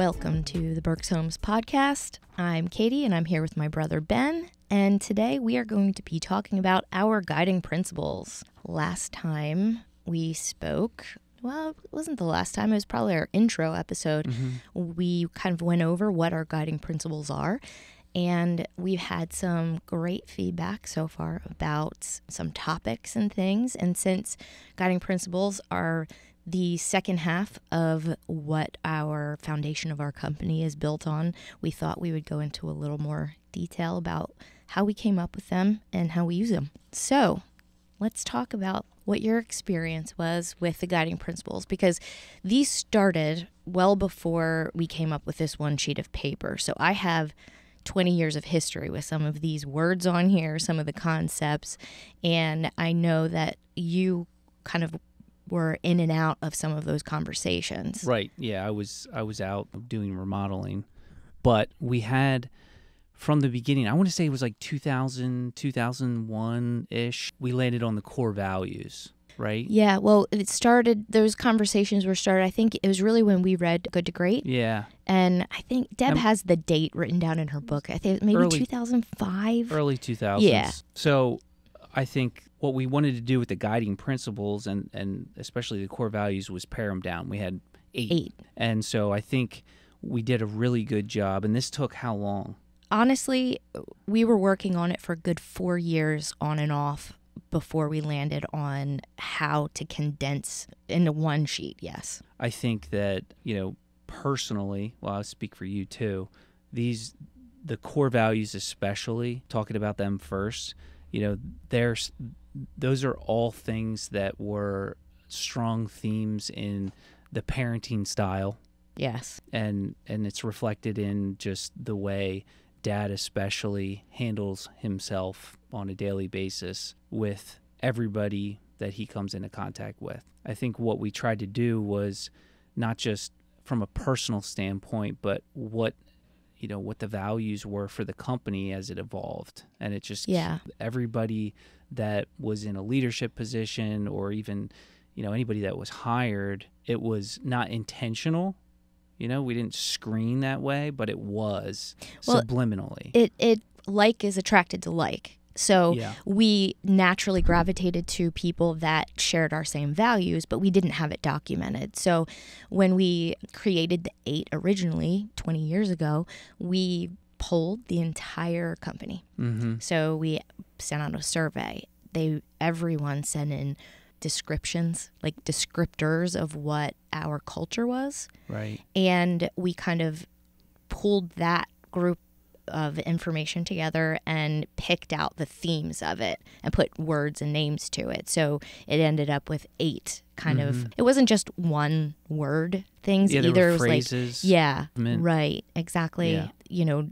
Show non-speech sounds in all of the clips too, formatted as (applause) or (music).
Welcome to the Berks Homes podcast. I'm Katie and I'm here with my brother Ben. And today we are going to be talking about our guiding principles. Last time we spoke, well, it wasn't the last time, it was probably our intro episode. Mm-hmm. We kind of went over what our guiding principles are. And we've had some great feedback so far about some topics and things. And since guiding principles are the second half of what our foundation of our company is built on, we thought we would go into a little more detail about how we came up with them and how we use them. So, let's talk about what your experience was with the guiding principles because these started well before we came up with this one sheet of paper. So, I have 20 years of history with some of these words on here, some of the concepts, and I know that you kind of were in and out of some of those conversations. Right. Yeah, I was I was out doing remodeling, but we had from the beginning. I want to say it was like 2000 2001-ish. We landed on the core values, right? Yeah, well, it started, those conversations were started, I think it was really when we read Good to Great. Yeah. And I think Deb Um, has the date written down in her book. I think maybe Early- 2005. Early 2000s. Yeah. So I think what we wanted to do with the guiding principles and and especially the core values was pare them down. We had 8. Eight. And so I think we did a really good job and this took how long? Honestly, we were working on it for a good four years on and off before we landed on how to condense into one sheet. Yes. I think that, you know, personally, well, I'll speak for you too, these, the core values, especially, talking about them first, you know, there's, those are all things that were strong themes in the parenting style Yes. and and it's reflected in just the way dad especially handles himself on a daily basis with everybody that he comes into contact with. I think what we tried to do was not just from a personal standpoint, but what you know what the values were for the company as it evolved and it just Yeah. everybody that was in a leadership position or even you know anybody that was hired it was not intentional you know we didn't screen that way but it was Well, subliminally It, it, like is attracted to like. So yeah we naturally gravitated to people that shared our same values, but we didn't have it documented. So when we created the eight originally 20 years ago, we polled the entire company. mm-hmm. So we sent out a survey. They everyone sent in descriptions, like descriptors of what our culture was right and we kind of pulled that group of information together and picked out the themes of it and put words and names to it. So it ended up with eight kind of it wasn't just one word things Mm-hmm. yeah either. it was like phrases yeah, meant- right, exactly. Yeah. You know,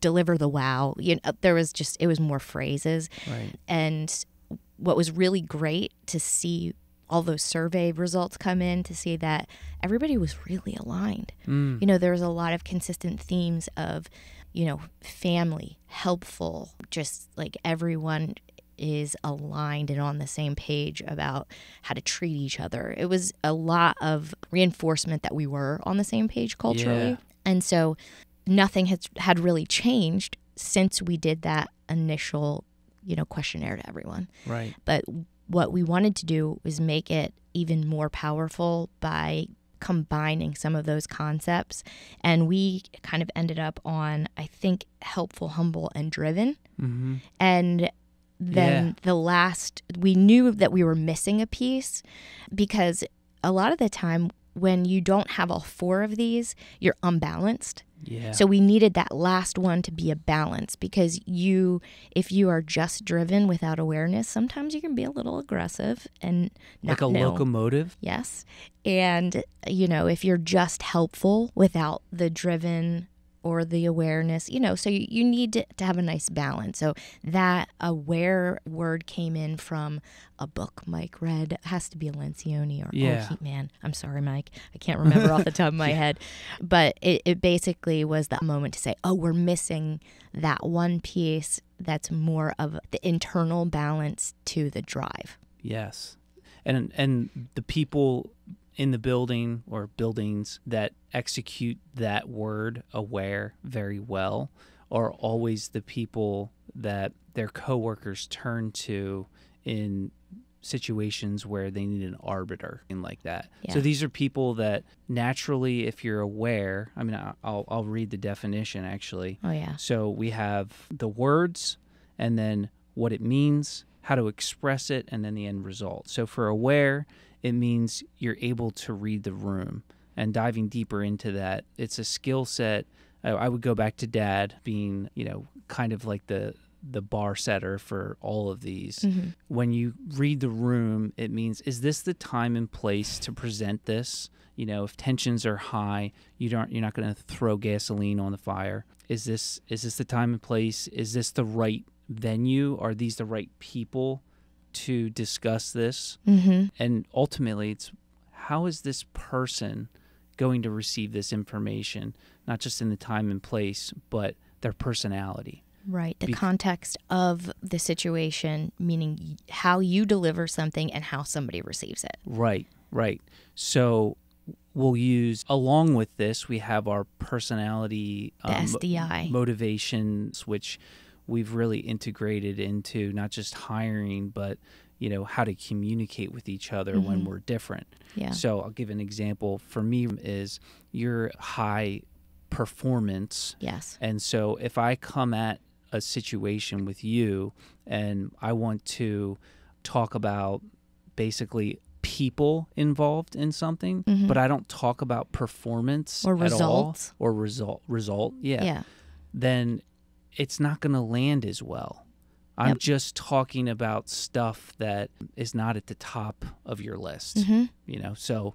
deliver the wow. You know, there was just it was more phrases right and what was really great to see all those survey results come in to see that everybody was really aligned. mm. You know, there was a lot of consistent themes of, you know, family, helpful, just like everyone is aligned and on the same page about how to treat each other. It was a lot of reinforcement that we were on the same page culturally. Yeah. And so nothing has had really changed since we did that initial, you know, questionnaire to everyone. right But what we wanted to do was make it even more powerful by combining some of those concepts. And we kind of ended up on, I think, helpful, humble, and driven. mm-hmm. And then Yeah. the last, we knew that we were missing a piece because a lot of the time when you don't have all four of these, you're unbalanced. Yeah. So we needed that last one to be a balance because you, if you are just driven without awareness, sometimes you can be a little aggressive and not like a know. locomotive? Yes, and you know if you're just helpful without the driven or the awareness, you know, so you, you need to, to have a nice balance. So that aware word came in from a book Mike read. It has to be a Lencioni or oh, Yeah. oh, he, man, I'm sorry, Mike. I can't remember off the top of my (laughs) head. But it, it basically was that moment to say, oh, we're missing that one piece that's more of the internal balance to the drive. Yes, and and the people in the building or buildings that execute that word aware very well are always the people that their coworkers turn to in situations where they need an arbiter and like that. Yeah. So these are people that naturally, if you're aware, I mean, I'll, I'll read the definition actually. Oh yeah. So we have the words and then what it means, how to express it, and then the end result. So for aware, it means you're able to read the room. And diving deeper into that, it's a skill set. I would go back to dad being, you know, kind of like the the bar setter for all of these. Mhm. When you read the room, it means is this the time and place to present this? You know, if tensions are high, you don't you're not going to throw gasoline on the fire. Is this is this the time and place? Is this the right venue? Are these the right people to discuss this? Mhm. And ultimately, it's how is this person going to receive this information, not just in the time and place, but their personality. Right. The Bec- context of the situation, meaning how you deliver something and how somebody receives it. Right, right. So we'll use, along with this, we have our personality The um, SDI. motivations, which we've really integrated into not just hiring, but you know how to communicate with each other when Mhm. we're different. Yeah. So I'll give an example. For me, is your high performance Yes. and so if I come at a situation with you and I want to talk about basically people involved in something, Mhm. but I don't talk about performance Or at all, results. or result result, yeah, Yeah. then it's not going to land as well. I'm Yep. just talking about stuff that is not at the top of your list hmm you know so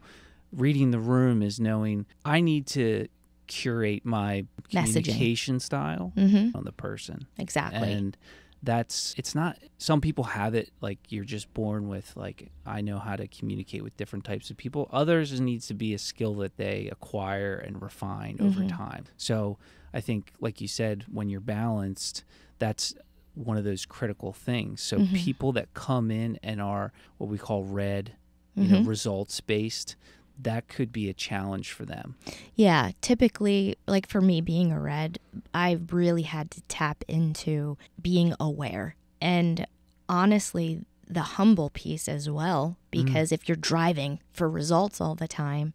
reading the room is knowing i need to curate my Messaging. communication style hmm on the person Exactly. and that's it's not some people have it like you're just born with like i know how to communicate with different types of people others it needs to be a skill that they acquire and refine over Mhm. time so i think like you said when you're balanced that's one of those critical things so Mhm. people that come in and are what we call red you know Mhm. results based that could be a challenge for them Yeah, typically, like for me being a red, I've really had to tap into being aware. And honestly, the humble piece as well, mm. because if you're driving for results all the time,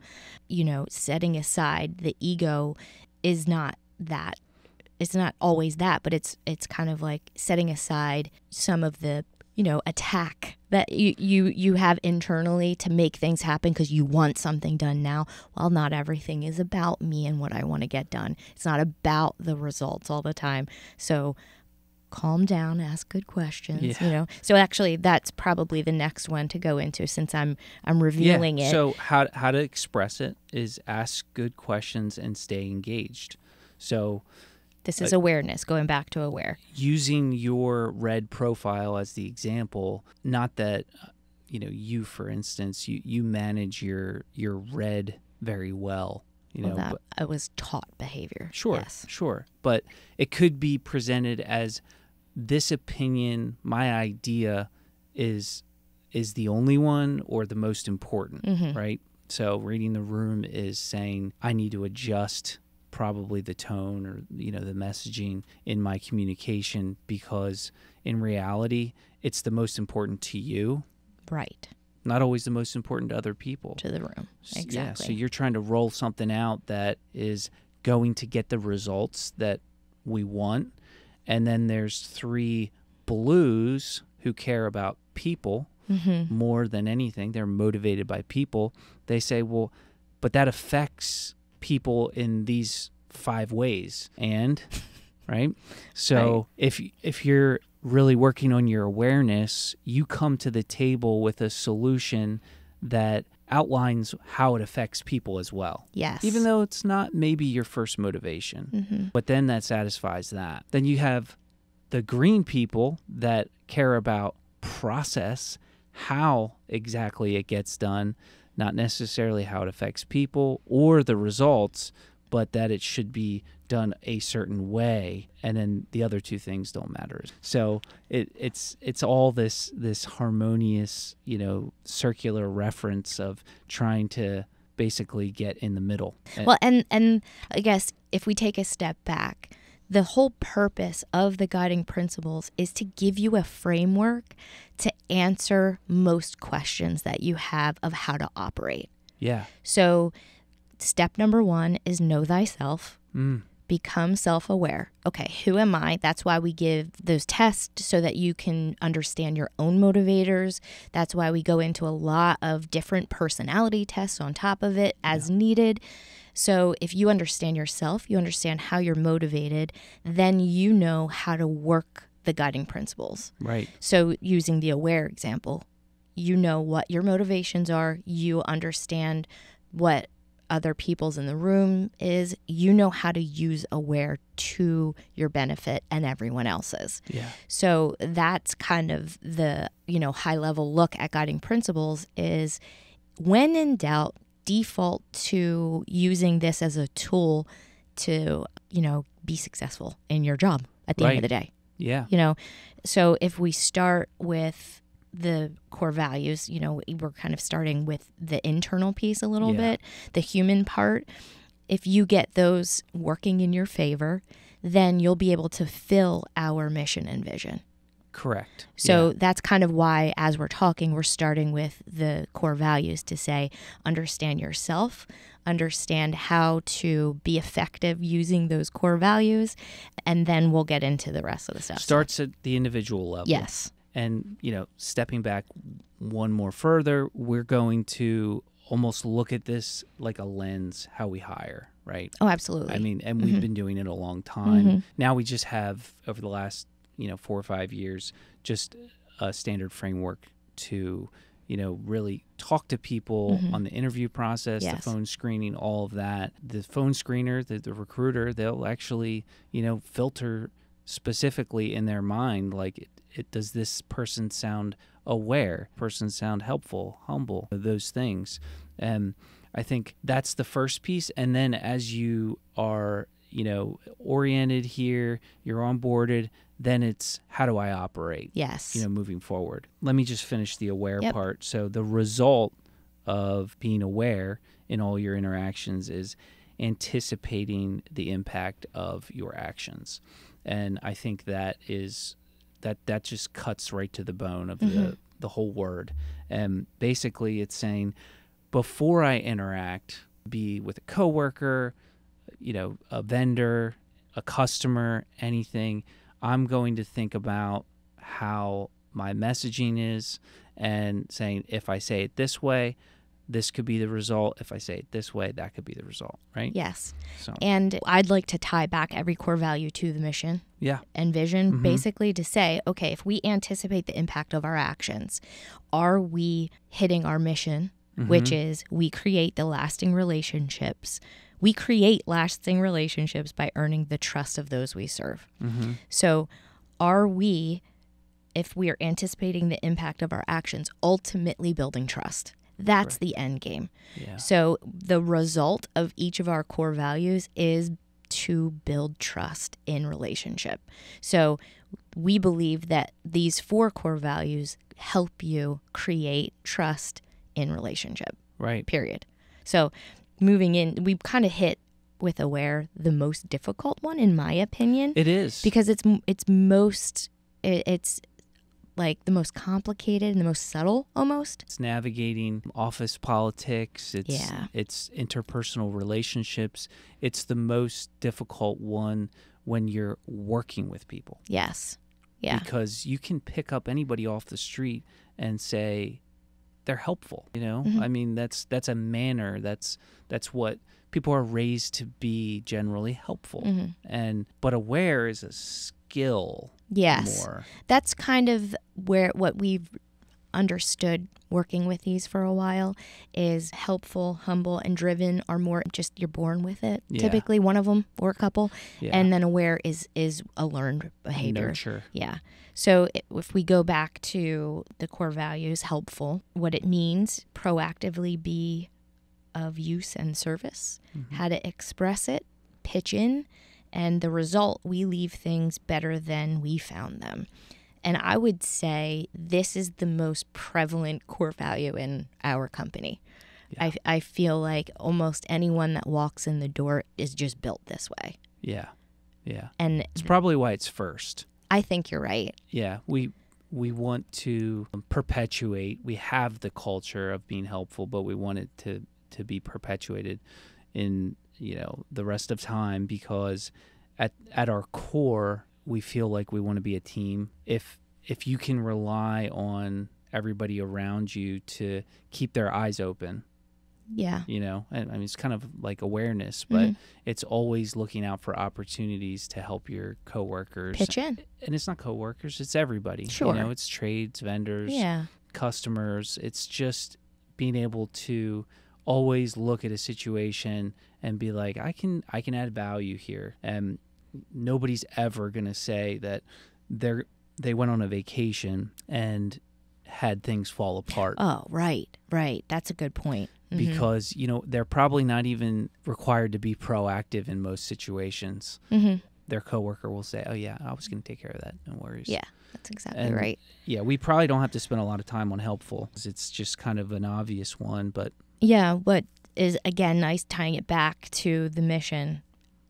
you know, setting aside the ego is not that. It's not always that, but it's it's kind of like setting aside some of the you know attack that you you you have internally to make things happen because you want something done now. Well not everything is about me and what i want to get done. It's not about the results all the time. So calm down ask good questions Yeah. you know? So actually that's probably the next one to go into since i'm i'm revealing it. So how how to express it is ask good questions and stay engaged. So this is awareness going back to aware using your red profile as the example, not that uh, you know you for instance you you manage your your red very well. You know, well, that but- i was taught behavior Sure, yes sure. But it could be presented as this opinion, my idea is is the only one or the most important, Mhm. right? So reading the room is saying I need to adjust probably the tone or you know the messaging in my communication because in reality it's the most important to you, right not always the most important to other people. to the room S- Yeah, exactly so you're trying to roll something out that is going to get the results that we want. And then there's three blues who care about people mm-hmm. more than anything. They're motivated by people. They say, well, but that affects people in these five ways. And, (laughs) right? So Right. if if you're really working on your awareness, you come to the table with a solution that outlines how it affects people as well. yes Even though it's not maybe your first motivation, mm-hmm. but then that satisfies that. Then you have the green people that care about process, how exactly it gets done, not necessarily how it affects people or the results, but that it should be done a certain way and then the other two things don't matter. So it, it's it's all this this harmonious you know circular reference of trying to basically get in the middle. Well, and and I guess if we take a step back, the whole purpose of the guiding principles is to give you a framework to answer most questions that you have of how to operate. yeah So, step number 1 is know thyself. mm, Become self aware. Okay, who am I? That's why we give those tests so that you can understand your own motivators. That's why we go into a lot of different personality tests on top of it as needed. So, if you understand yourself, you understand how you're motivated, then you know how to work the guiding principles. right So, using the aware example, you know what your motivations are, you understand what other people's in the room is, you know how to use aware to your benefit and everyone else's. yeah So, that's kind of the, you know, high level look at guiding principles is when in doubt, default to using this as a tool to, you know, be successful in your job at the end of the day. Yeah. You know so if we start with the core values you know we're kind of starting with the internal piece a little Yeah. bit the human part. If you get those working in your favor then you'll be able to fill our mission and vision correct so Yeah. that's kind of why, as we're talking, we're starting with the core values to say, understand yourself, understand how to be effective using those core values, and then we'll get into the rest of the stuff. starts at the individual level yes. And, you know, stepping back one more further, we're going to almost look at this like a lens how we hire, right? Oh, absolutely. I mean, and we've been doing it a long time. Mhm. Now we just have over the last, you know, 4 or 5 years just a standard framework to, you know, really talk to people Mhm. on the interview process, Yes. the phone screening, all of that. The phone screener, the, the recruiter, they'll actually, you know, filter specifically in their mind like it, it does this person sound aware person sound helpful humble those things and i think that's the first piece and then as you are you know oriented here you're onboarded then it's how do i operate yes. you know moving forward let me just finish the aware Yep. part so the result of being aware in all your interactions is anticipating the impact of your actions and i think that is that that just cuts right to the bone of the Mhm. the whole word and basically it's saying before i interact be with a coworker you know a vendor a customer anything i'm going to think about how my messaging is and saying if i say it this way this could be the result if i say it this way that could be the result right yes. so And I'd like to tie back every core value to the mission yeah and vision, Mhm. basically to say, okay, if we anticipate the impact of our actions, are we hitting our mission, which Mhm. is we create the lasting relationships? We create lasting relationships by earning the trust of those we serve. mm-hmm. So, are we, if we are anticipating the impact of our actions, ultimately building trust? That's Correct. the end game. yeah So, the result of each of our core values is to build trust in relationship. So, we believe that these four core values help you create trust in relationship, right period. So, moving in, we kind of hit with aware the most difficult one in my opinion it is because it's it's most it, it's like the most complicated and the most subtle almost. It's navigating office politics. It's Yeah. it's interpersonal relationships. It's the most difficult one when you're working with people Yes. Yeah. because you can pick up anybody off the street and say they're helpful. You know, Mhm. I mean that's that's a manner. That's that's what people are raised to be generally helpful. Mhm. And but aware is a skill Yes. more. That's kind of where what we've understood working with these for a while is helpful, humble, and driven are more just you're born with it. Yeah. Typically one of them or a couple, Yeah. and then aware is is a learned behavior. nurture. Yeah. So if we go back to the core values, helpful, what it means, proactively be of use and service, Mhm. how to express it, pitch in, and the result, we leave things better than we found them. And I would say this is the most prevalent core value in our company. I, I feel like almost anyone that walks in the door is just built this way. Yeah. Yeah. And It's probably why it's first. I think you're right. Yeah. We we want to perpetuate. We have the culture of being helpful, but we want it to to be perpetuated in, you know, the rest of time because at at our core, we feel like we want to be a team. If if you can rely on everybody around you to keep their eyes open Yeah. you know and i mean it's kind of like awareness but Mhm. it's always looking out for opportunities to help your coworkers Pitch in. and it's not coworkers it's everybody Sure. you know it's trades vendors Yeah. customers it's just being able to always look at a situation and be like i can i can add value here and nobody's ever going to say that they're they went on a vacation and had things fall apart Oh, right. Right. That's a good point. Mhm. because you know they're probably not even required to be proactive in most situations. Mhm. Their coworker will say, "Oh yeah, I was going to take care of that. No worries." Yeah, that's exactly And- right. yeah. We probably don't have to spend a lot of time on helpful. 'cause It's just kind of an obvious one, but Yeah, what is again nice tying it back to the mission.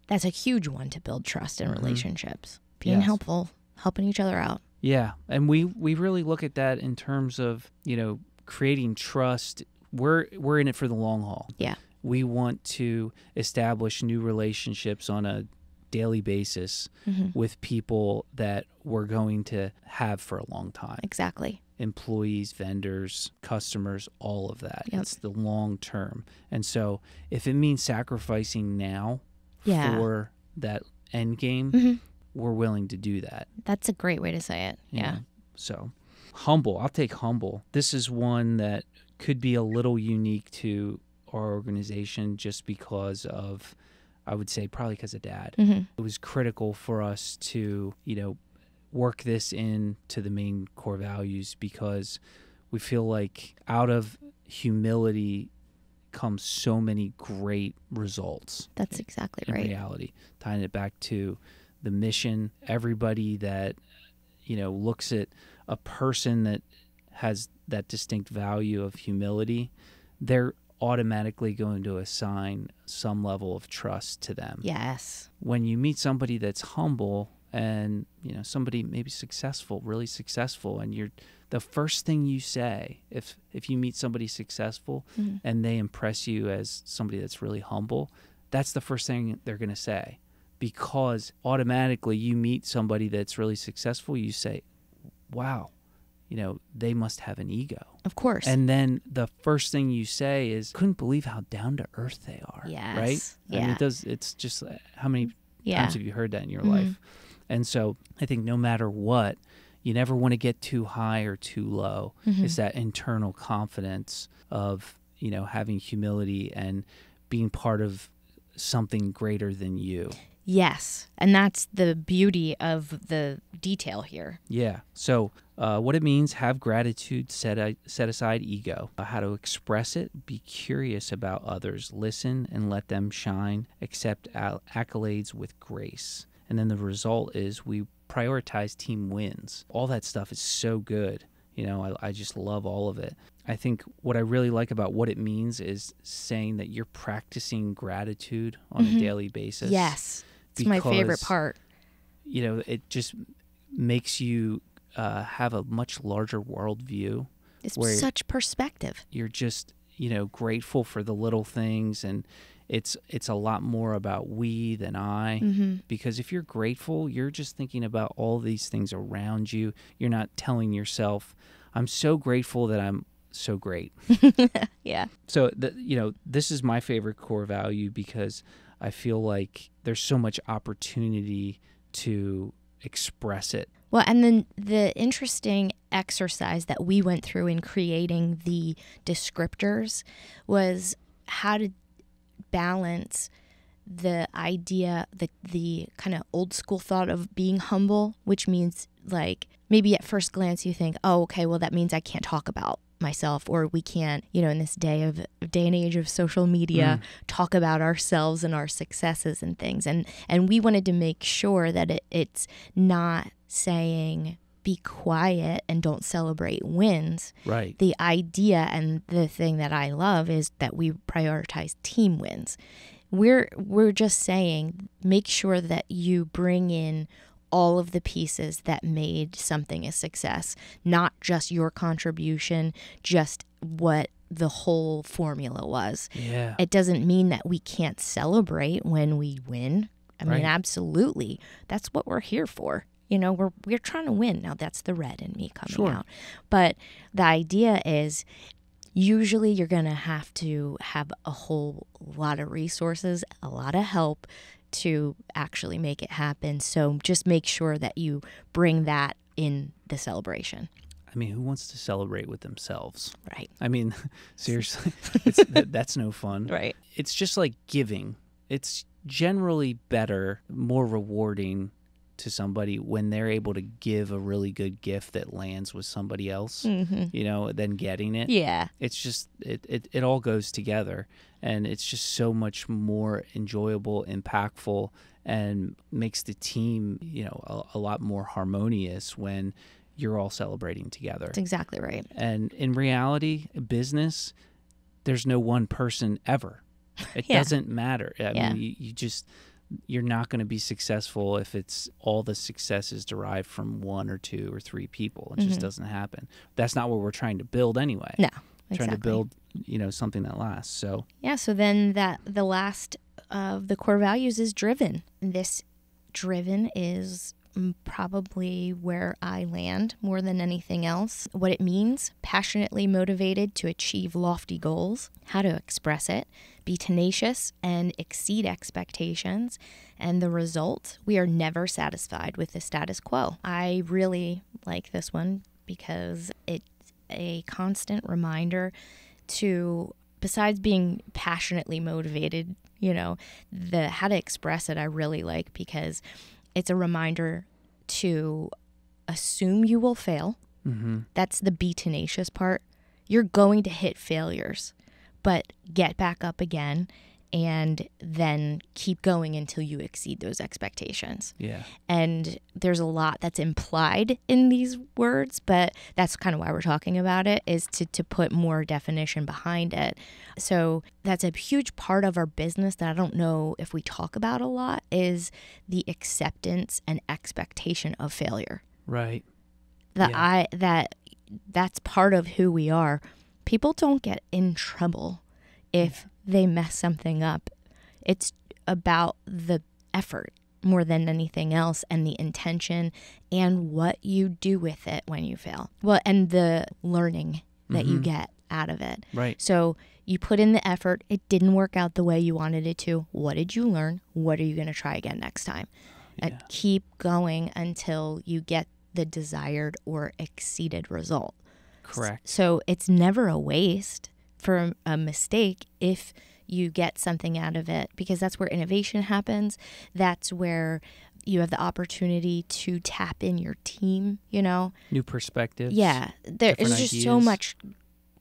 That's a huge one to build trust in Mhm. relationships. Being Yes. helpful, helping each other out. yeah, and we we really look at that in terms of you know creating trust. We're we're in it for the long haul. Yeah. We want to establish new relationships on a daily basis hmm with people that we're going to have for a long time. Exactly. employees, vendors, customers, all of that. Yep. It's the long term. And so if it means sacrificing now Yeah. for that end game, hmm we're willing to do that. That's a great way to say it. you Yeah. So humble. I'll take humble. This is one that could be a little unique to our organization just because of I would say probably because of dad. hmm It was critical for us to, you know, work this in to the main core values because we feel like out of humility comes so many great results That's exactly in right. reality tying it back to the mission everybody that you know looks at a person that has that distinct value of humility they're automatically going to assign some level of trust to them Yes. when you meet somebody that's humble and you know somebody maybe successful really successful and you're the first thing you say if if you meet somebody successful Mhm. and they impress you as somebody that's really humble that's the first thing they're going to say because automatically you meet somebody that's really successful you say wow you know they must have an ego Of course. and then the first thing you say is couldn't believe how down to earth they are right Yes. I mean, Yeah. it does it's just uh, how many yeah. times have you heard that in your Mhm. life? And so I think no matter what, you never want to get too high or too low. Mhm. It's that internal confidence of, you know, having humility and being part of something greater than you. Yes. And that's the beauty of the detail here. Yeah. So, uh, what it means: have gratitude, set a, set aside ego. Uh, how to express it: be curious about others, listen and let them shine. Accept acc- accolades with grace. And then the result is we prioritize team wins. All that stuff is so good. You know, I, I just love all of it. I think what I really like about what it means is saying that you're practicing gratitude on Mhm. a daily basis Yes. It's my favorite part. you know, it just makes you uh, have a much larger worldview. It's such perspective. You're just, you know, grateful for the little things, and it's it's a lot more about we than I. hmm Because if you're grateful, you're just thinking about all these things around you. You're not telling yourself, "I'm so grateful that I'm so great." (laughs) yeah. So, the, you know, this is my favorite core value because I feel like there's so much opportunity to express it. Well, and then the interesting exercise that we went through in creating the descriptors was how to balance the idea, the the kind of old school thought of being humble, which means like maybe at first glance you think, oh, okay, well that means I can't talk about myself or we can't you know in this day of day and age of social media mm. talk about ourselves and our successes and things. And and we wanted to make sure that it, it's not saying be quiet and don't celebrate wins Right. the idea and the thing that I love is that we prioritize team wins. We're we're just saying make sure that you bring in all of the pieces that made something a success, not just your contribution, just what the whole formula was. Yeah. It doesn't mean that we can't celebrate when we win. I mean, absolutely. That's what we're here for. You know, we're we're trying to win. Now that's the red in me coming Sure. out. But the idea is usually you're going to have to have a whole lot of resources, a lot of help to actually make it happen. So just make sure that you bring that in the celebration. I mean, who wants to celebrate with themselves? Right. I mean, (laughs) seriously, (laughs) it's, that, that's no fun. Right. It's just like giving. It's generally better, more rewarding to somebody when they're able to give a really good gift that lands with somebody else, hmm you know, than getting it. Yeah. It's just, it, it, it all goes together. And it's just so much more enjoyable, impactful, and makes the team, you know, a, a lot more harmonious when you're all celebrating together. That's exactly right. And in reality, business, there's no one person ever. (laughs) It Yeah. doesn't matter. I Yeah. mean, you, you just you're not going to be successful if it's all the success is derived from one or two or three people. It just Mhm. doesn't happen. That's not what we're trying to build anyway. No. Trying exactly. to build, you know, something that lasts. So Yeah, so then that the last of the core values is driven. This driven is probably where I land more than anything else. What it means, passionately motivated to achieve lofty goals, how to express it, be tenacious and exceed expectations, and the result, we are never satisfied with the status quo. I really like this one because it's a constant reminder to besides being passionately motivated, you know, the how to express it I really like because it's a reminder to assume you will fail. hmm That's the be tenacious part. You're going to hit failures, but get back up again and then keep going until you exceed those expectations. yeah, And there's a lot that's implied in these words, but that's kind of why we're talking about it is to, to put more definition behind it. So that's a huge part of our business that I don't know if we talk about a lot is the acceptance and expectation of failure. right. That Yeah. I that that's part of who we are. People don't get in trouble if they mess something up. It's about the effort more than anything else and the intention and what you do with it when you fail. Well, and the learning that you Mhm. get out of it. Right. So you put in the effort, it didn't work out the way you wanted it to. What did you learn? What are you going to try again next time? And Yeah. keep going until you get the desired or exceeded result. Correct. So it's never a waste for a mistake if you get something out of it because that's where innovation happens. That's where you have the opportunity to tap in your team, you know? New perspectives. Yeah, there's different just so much,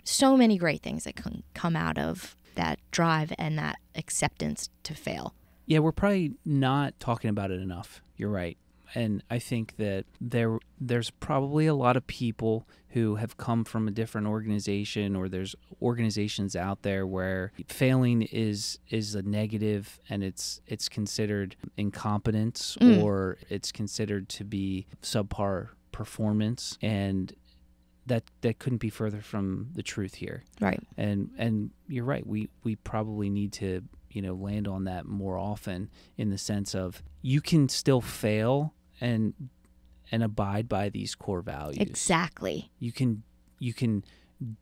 so many great things that can come out of that drive and that acceptance to fail. Yeah, we're probably not talking about it enough. You're right. And I think that there there's probably a lot of people who have come from a different organization or there's organizations out there where failing is is a negative and it's it's considered incompetence Mm. or it's considered to be subpar performance and that that couldn't be further from the truth here Right. and and you're right we we probably need to you know land on that more often in the sense of you can still fail and and abide by these core values Exactly. you can you can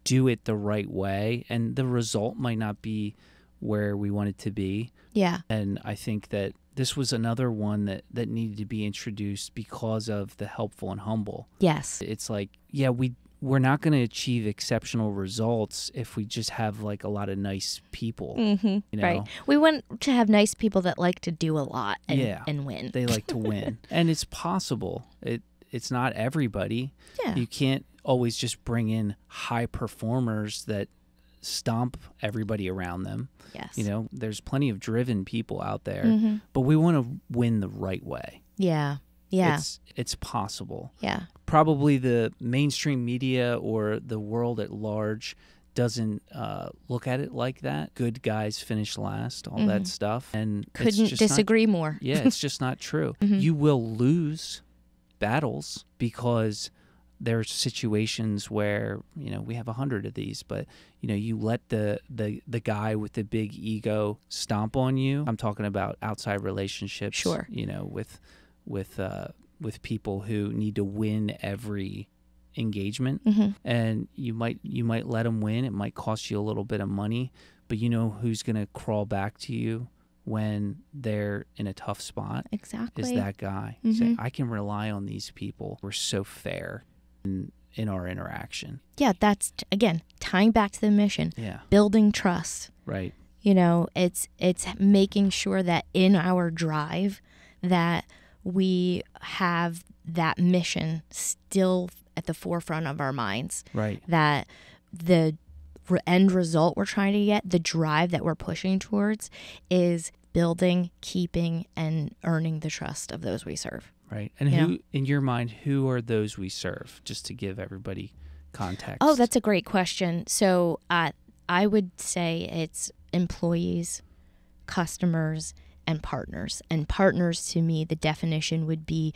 do it the right way and the result might not be where we want it to be Yeah. and i think that this was another one that that needed to be introduced because of the helpful and humble Yes. it's like yeah we we're not going to achieve exceptional results if we just have like a lot of nice people Mm-hmm. you know Right. We want to have nice people that like to do a lot and, Yeah. and win. they like to win (laughs) and it's possible it it's not everybody. Yeah. You can't always just bring in high performers that stomp everybody around them. yes. You know, there's plenty of driven people out there, Mhm. but we want to win the right way. Yeah. Yeah. It's it's possible. yeah. Probably the mainstream media or the world at large doesn't uh, look at it like that. Good guys finish last, all that Mhm. stuff, and Couldn't just not- disagree more. yeah, it's (laughs) just not true. Mhm. You will lose battles because there's situations where you know we have a hundred of these, but you know you let the the the guy with the big ego stomp on you. I'm talking about outside relationships. Sure. You know with with uh, with people who need to win every engagement hmm and you might you might let them win it might cost you a little bit of money but you know who's going to crawl back to you when they're in a tough spot Exactly. is that guy say Mhm. i can rely on these people we're so fair in, in our interaction yeah. That's again tying back to the mission, yeah building trust. right You know, it's it's making sure that in our drive that we have that mission still at the forefront of our minds. right That the end result we're trying to get, the drive that we're pushing towards, is building, keeping, and earning the trust of those we serve. right and Yeah. who in your mind who are those we serve just to give everybody context Oh, that's a great question. So uh, I would say it's employees, customers, and partners. And partners, to me, the definition would be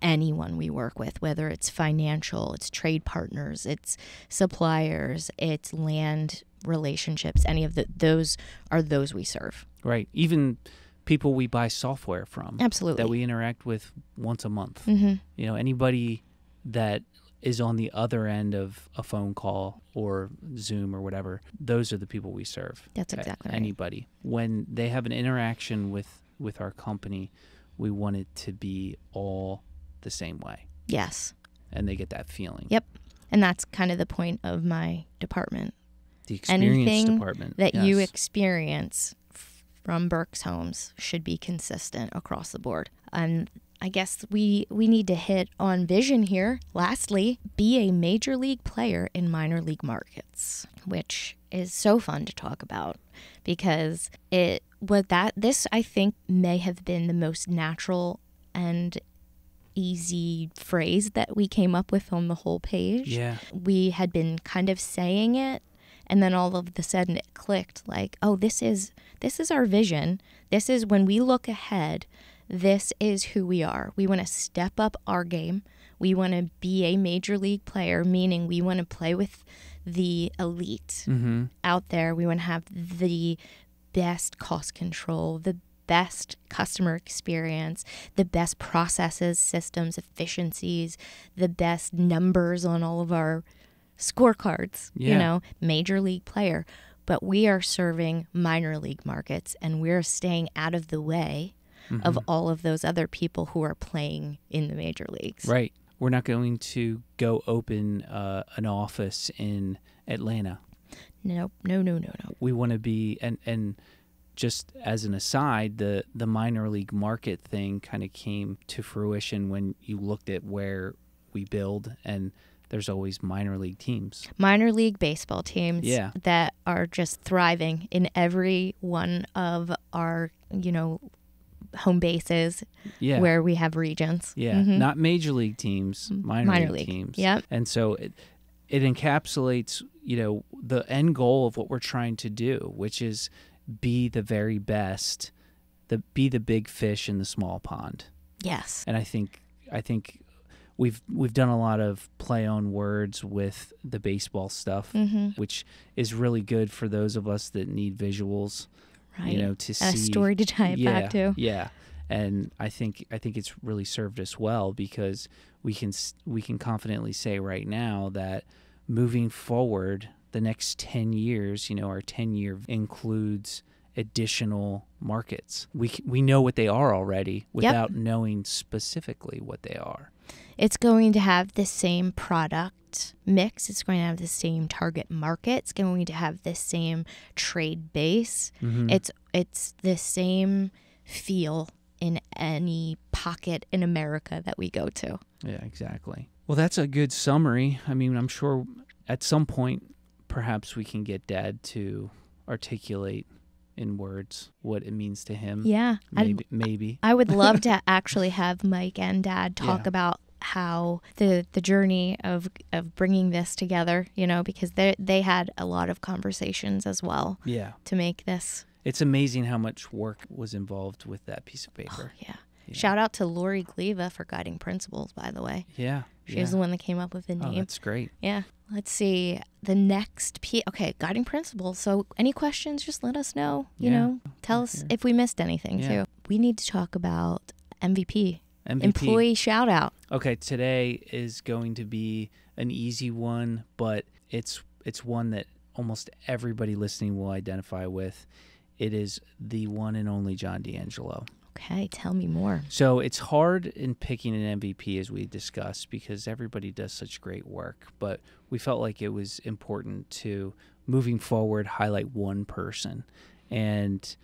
anyone we work with, whether it's financial, it's trade partners, it's suppliers, it's land relationships. Any of the, those are those we serve. right even people we buy software from Absolutely. that we interact with once a month hmm you know anybody that is on the other end of a phone call or zoom or whatever those are the people we serve That's A- exactly right. anybody when they have an interaction with with our company we want it to be all the same way Yes. and they get that feeling Yep. And that's kind of the point of my department. the experience Anything department that you experience from Berks Homes should be consistent across the board. And I guess we we need to hit on vision here. Lastly, be a major league player in minor league markets, which is so fun to talk about because it what that this I think may have been the most natural and easy phrase that we came up with on the whole page. Yeah. We had been kind of saying it and then all of a sudden it clicked like oh this is this is our vision. This is when we look ahead this is who we are. We want to step up our game. We want to be a major league player meaning we want to play with the elite mm-hmm. out there. We want to have the best cost control the best customer experience the best processes systems efficiencies the best numbers on all of our scorecards you know major league player. But we are serving minor league markets and we're staying out of the way of all of those other people who are playing in the major leagues. Right. We're not going to go open uh, an office in atlanta. Nope. No no no no. We want to be and and just as an aside the the minor league market thing kind of came to fruition when you looked at where we build and there's always minor league teams. Minor league baseball teams Yeah. that are just thriving in every one of our, you know, home bases yeah where we have regions. yeah Mhm. not major league teams minor, Minor league, league. teams Yep. and so it it encapsulates you know the end goal of what we're trying to do which is be the very best the be the big fish in the small pond Yes. and I think I think we've we've done a lot of play on words with the baseball stuff, hmm which is really good for those of us that need visuals, Right. you know, to and a story to tie it yeah, back to. Yeah, and I think I think it's really served us well because we can we can confidently say right now that moving forward the next 10 years, you know, our 10 year includes additional markets. We we know what they are already without knowing specifically what they are. It's going to have the same product mix. It's going to have the same target market. It's going to have the same trade base. Mhm. It's it's the same feel in any pocket in America that we go to. Yeah, exactly. Well, that's a good summary. I mean, I'm sure at some point, perhaps we can get Dad to articulate in words what it means to him. Yeah. I'd- Maybe. maybe. I would love (laughs) to actually have Mike and Dad talk Yeah. about how the the journey of of bringing this together, you know, because they they had a lot of conversations as well Yeah. to make this. It's amazing how much work was involved with that piece of Oh, paper. yeah. Yeah. Shout out to Lori Gleva for guiding principles, by the way. Yeah. She yeah. was the one that came up with the oh, name. Oh, that's great. yeah. Let's see. The next P okay, guiding principles. So any questions, just let us know. You Yeah. know, tell us if we missed anything Yeah. too. We need to talk about MVP. MVP. Employee shout out. Okay, today is going to be an easy one, but it's it's one that almost everybody listening will identify with. It is the one and only John D'Angelo. Okay, tell me more. So it's hard in picking an MVP as we discussed because everybody does such great work, but we felt like it was important to moving forward highlight one person. And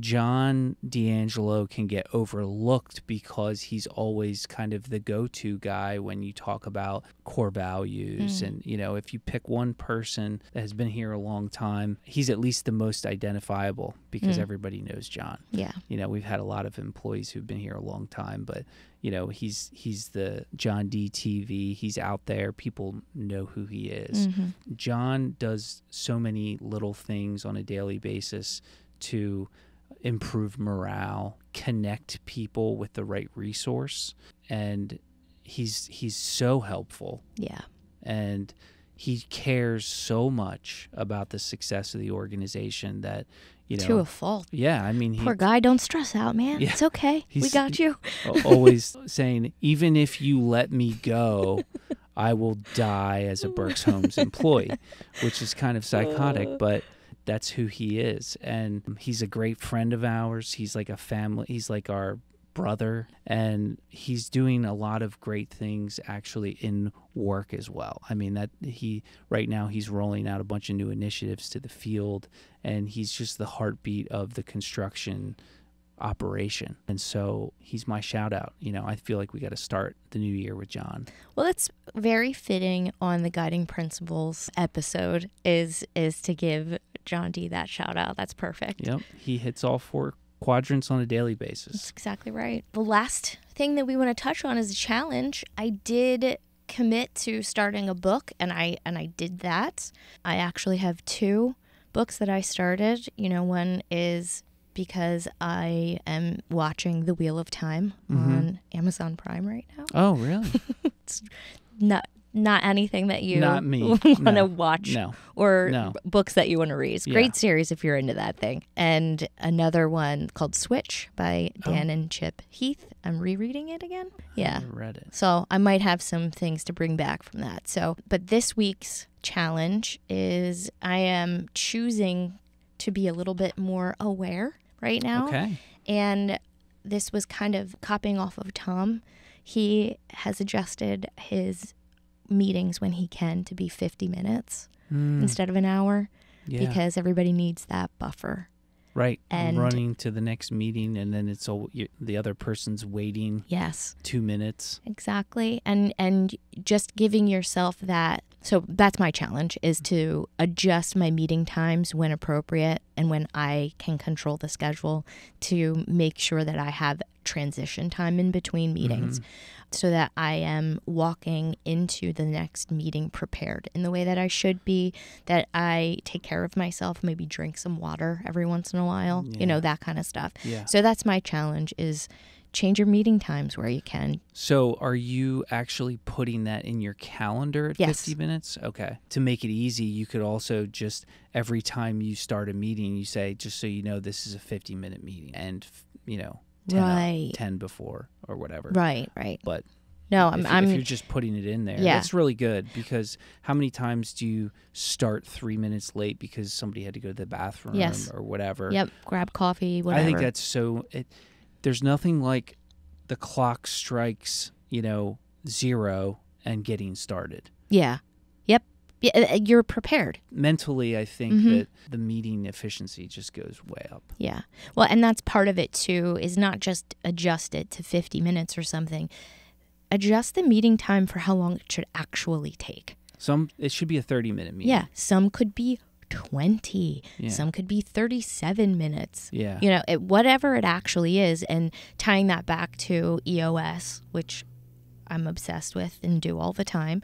John D'Angelo can get overlooked because he's always kind of the go to guy when you talk about core values. Mm. And, you know, if you pick one person that has been here a long time, he's at least the most identifiable because Mm. everybody knows John Yeah. you know we've had a lot of employees who've been here a long time but you know he's he's the john d tv he's out there people know who he is hmm john does so many little things on a daily basis to improve morale connect people with the right resource and he's he's so helpful Yeah. and he cares so much about the success of the organization that you know to a fault. yeah i mean he Poor guy, don't stress out, man. Yeah. It's okay. we got you. always saying, even if you let me go, I will die as a Berks Homes employee, which is kind of psychotic, uh. but that's who he is. And he's a great friend of ours. He's like a family, he's like our brother, and he's doing a lot of great things actually in work as well. I mean, that he, right now, he's rolling out a bunch of new initiatives to the field, and he's just the heartbeat of the construction operation. And so he's my shout out. You know, I feel like we got to start the new year with John. Well, that's very fitting on the guiding principles episode is is to give John D that shout out. That's perfect. Yep. He hits all four quadrants on a daily basis. That's exactly right. The last thing that we want to touch on is a challenge. I did commit to starting a book and I and I did that. I actually have two books that I started. You know, one is because I am watching The Wheel of Time Mhm. on Amazon Prime right now. Oh, really? (laughs) It's not not anything that you Not me. (laughs) want to No. watch no. or No. books that you want to read. Yeah. Great series if you're into that thing. And another one called Switch by Oh. Dan and Chip Heath. I'm rereading it again. Yeah. never read it. So I might have some things to bring back from that. So, but this week's challenge is I am choosing to be a little bit more aware right now. Okay. And this was kind of copying off of Tom. He has adjusted his meetings when he can to be 50 minutes Mm, instead of an hour yeah. because everybody needs that buffer. right. And- running to the next meeting, and then it's all, the other person's waiting Yes, two minutes. exactly. And and just giving yourself that so that's my challenge is to adjust my meeting times when appropriate and when I can control the schedule to make sure that I have transition time in between mm-hmm. meetings so that I am walking into the next meeting prepared in the way that I should be, that I take care of myself, maybe drink some water every once in a while, Yeah. you know, that kind of stuff. Yeah. So that's my challenge is change your meeting times where you can. So, are you actually putting that in your calendar at Yes. 50 minutes? Okay. To make it easy, you could also just every time you start a meeting, you say, just so you know, this is a 50 minute meeting and, you know, 10, up- Right. 10 before or whatever. Right, right. But No, I'm you- I'm if you're just putting it in there, Yeah. that's really good because how many times do you start three minutes late because somebody had to go to the bathroom Yes. or whatever? Yep, grab coffee, whatever. I think that's so. It, there's nothing like the clock strikes, you know, zero and getting started. Yeah. Yeah, uh, you're prepared. Mentally, I think Mhm. that the meeting efficiency just goes way up. Yeah. Well, and that's part of it too, is not just adjust it to 50 minutes or something. Adjust the meeting time for how long it should actually take. Some it should be a 30 minute meeting. Yeah. Some could be 20, Yeah. some could be 37 minutes. Yeah. You know, it, whatever it actually is, and tying that back to EOS, which I'm obsessed with and do all the time,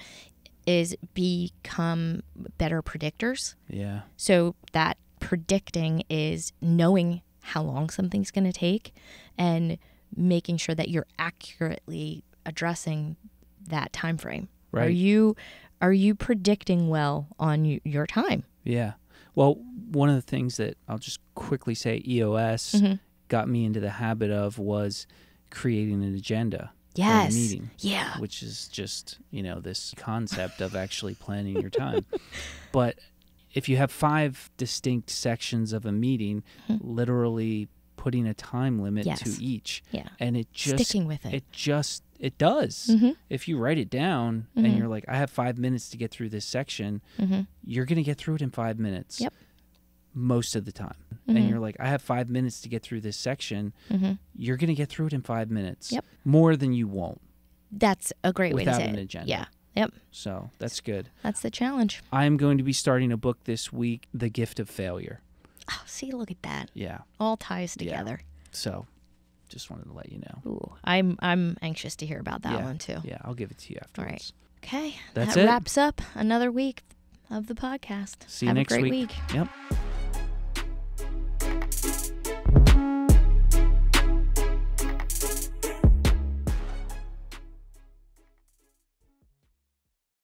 is become better predictors. Yeah. So that predicting is knowing how long something's going to take and making sure that you're accurately addressing that time frame. Right. Are you are you predicting well on your time? Yeah. Well, one of the things that I'll just quickly say EOS Mhm. got me into the habit of was creating an agenda Yes. meeting, Yeah. which is just, you know, this concept of actually planning your time. (laughs) but if you have five distinct sections of a meeting, literally putting a time limit Yes. to each Yeah. and it just Sticking with it. it just it does. Mhm. If you write it down Mhm. and you're like I have 5 minutes to get through this section, Mhm. you're going to get through it in 5 minutes. Yep. Most of the time. Mhm. And you're like I have 5 minutes to get through this section, Mhm. you're going to get through it in 5 minutes. Yep. More than you won't. That's a great way to say an it. agenda. Yeah. Yep. So, that's good. That's the challenge. I'm going to be starting a book this week, The Gift of Failure. Oh, see, look at that. Yeah. All ties together. Yeah. So, just wanted to let you know. Ooh, I'm I'm anxious to hear about that Yeah. one too. Yeah, I'll give it to you afterwards. All right. Okay. That's that it. wraps up another week of the podcast. See you Have next a great week. week. Yep.